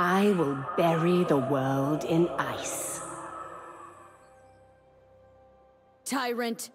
I will bury the world in ice. Tyrant!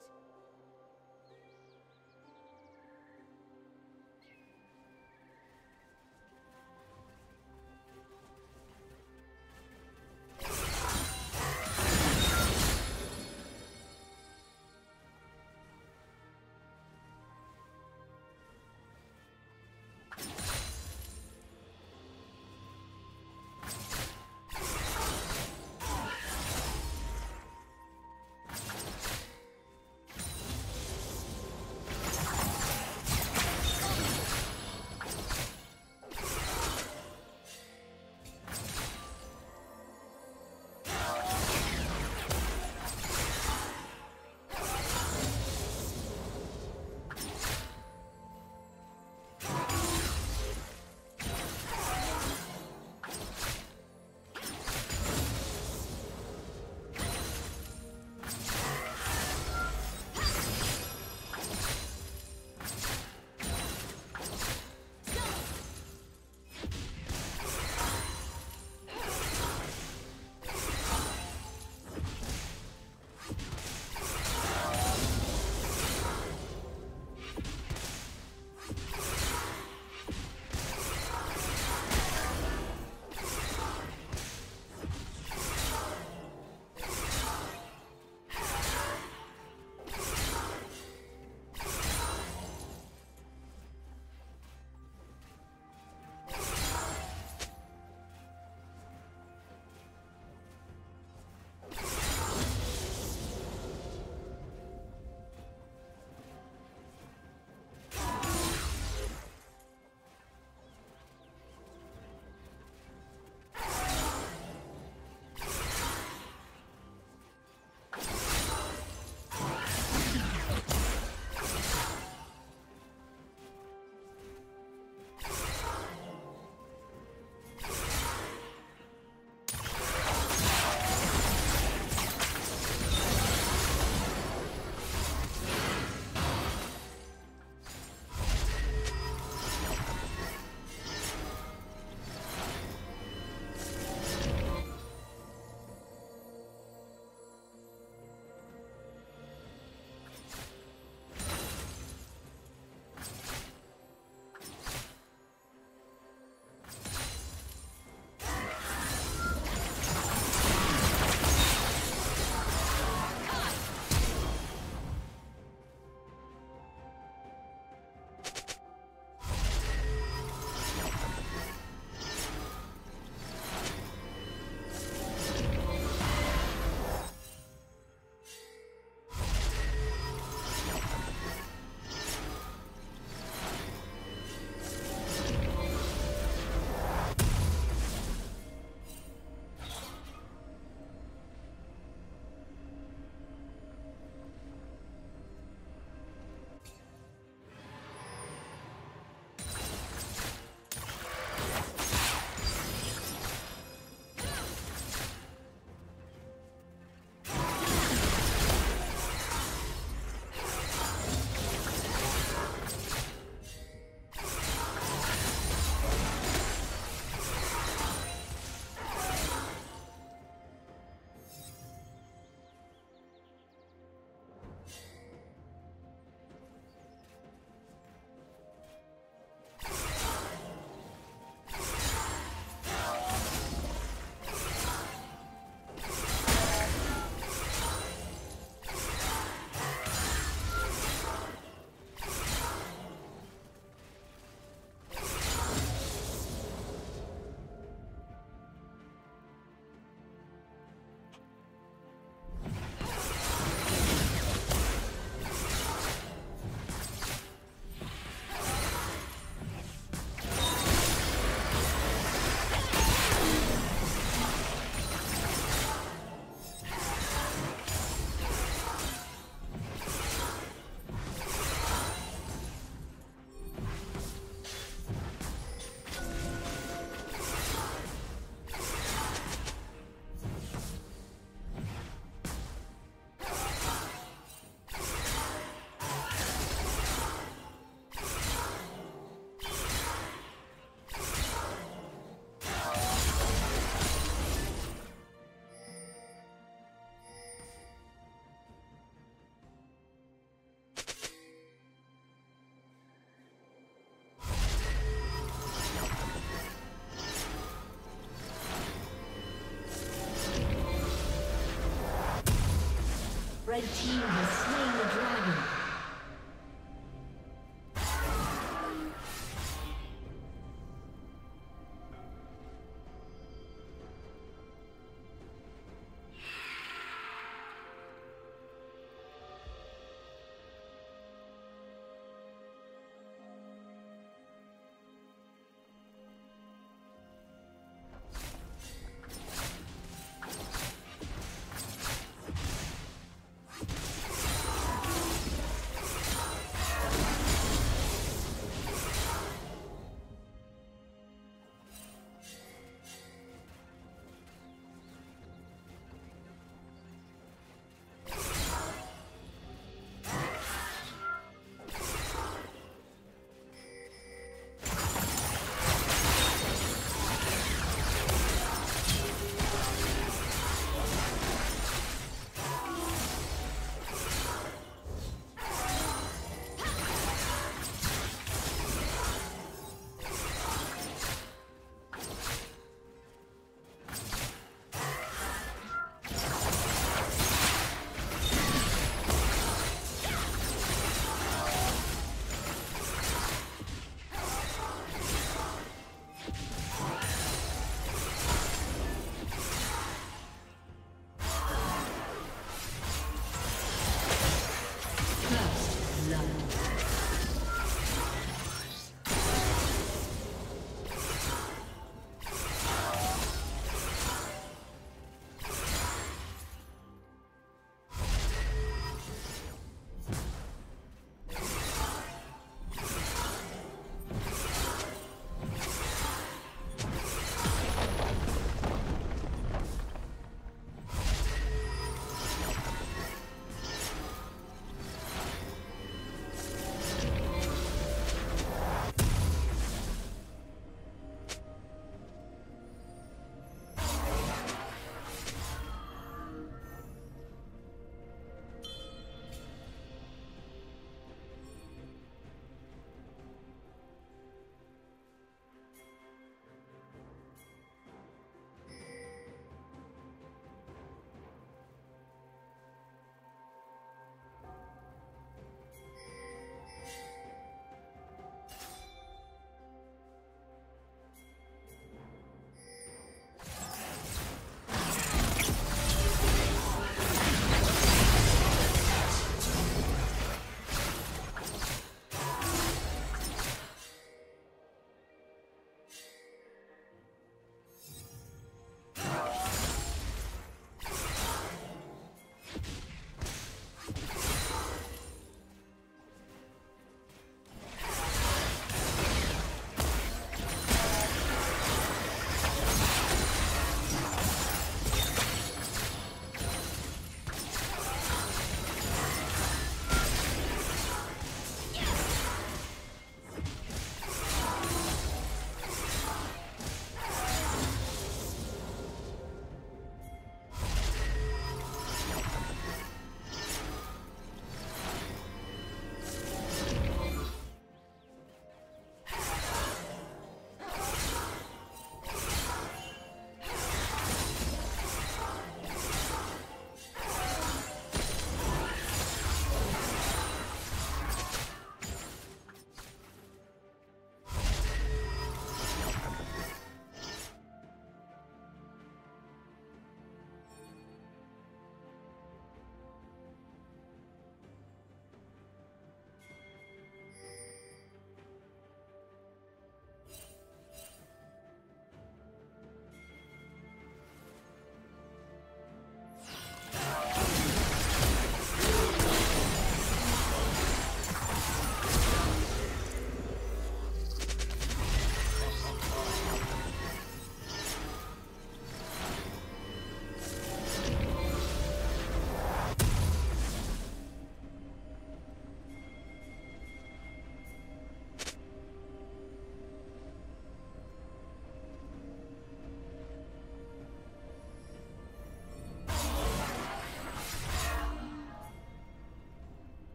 Red team has slain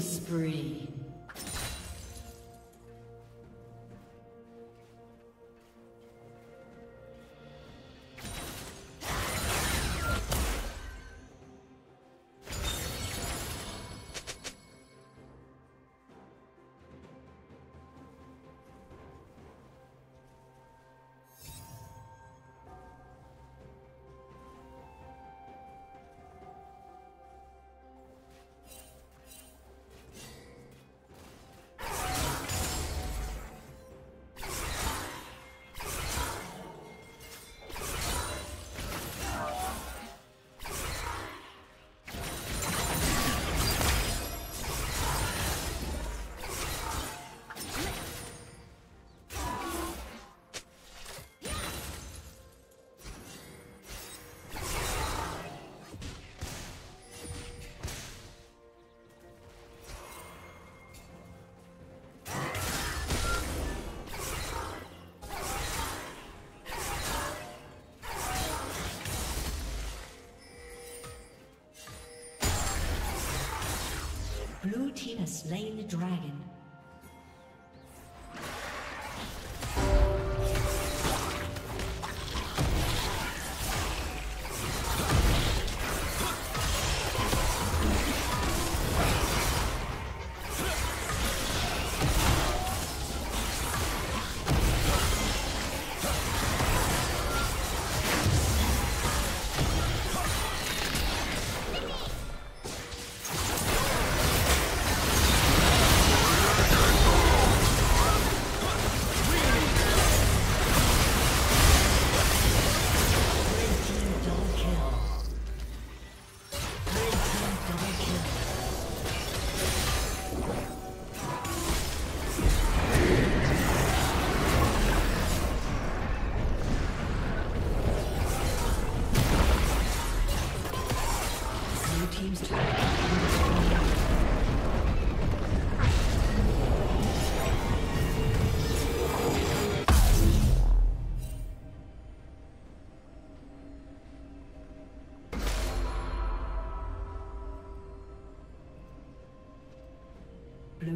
Spree. slain the dragon.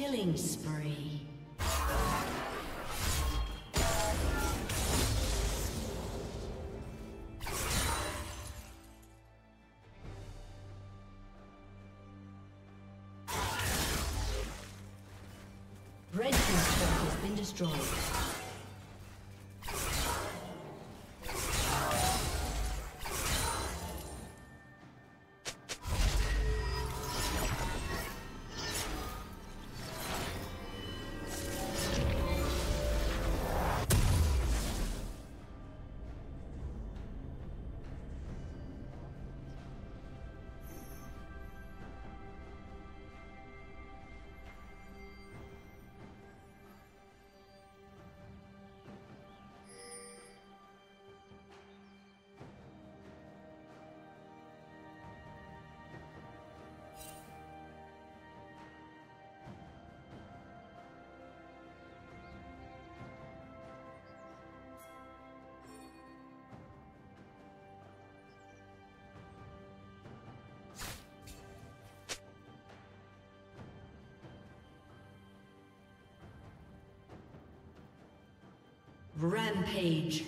Killing spree. Rampage.